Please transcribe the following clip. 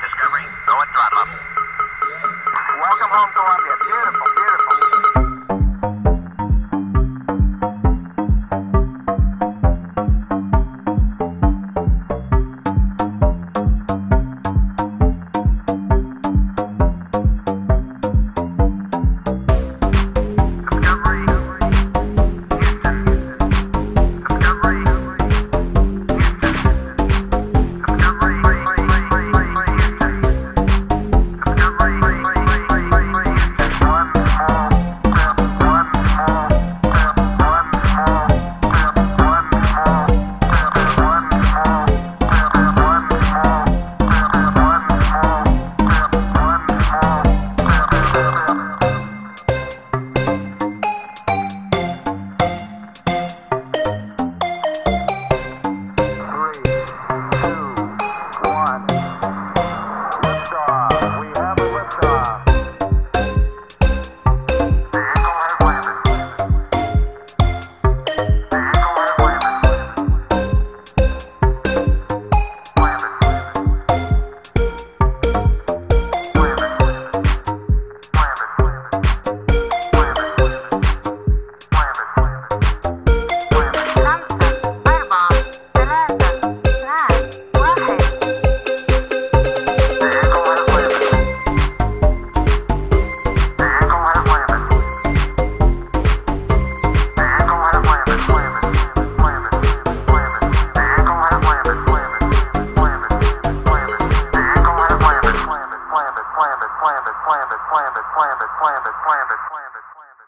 Discovery, go at. plan, plan, plan, plan, plan, plan.